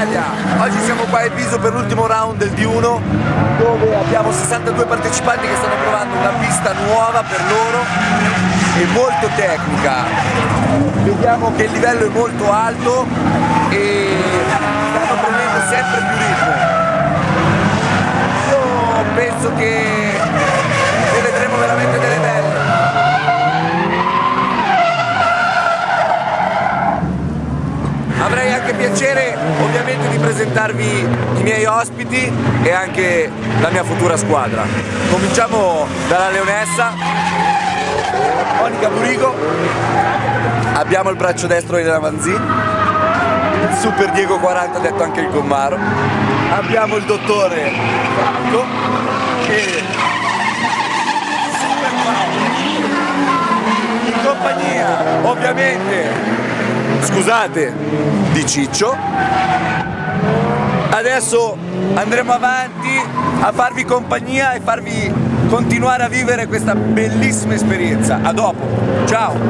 Italia! Oggi siamo qua a Eviso per l'ultimo round del D1 dove abbiamo 62 partecipanti che stanno provando una pista nuova per loro e molto tecnica. Vediamo che il livello è molto alto e stanno prendendo sempre più ritmo. Io penso che piacere ovviamente di presentarvi i miei ospiti e anche la mia futura squadra. Cominciamo dalla leonessa, Monica Burigo, abbiamo il braccio destro di Manzin, il super Diego 40 detto anche il gommaro, abbiamo il dottore Franco e super Paolo. in compagnia ovviamente scusate, di Ciccio. Adesso andremo avanti a farvi compagnia e farvi continuare a vivere questa bellissima esperienza. A dopo, ciao!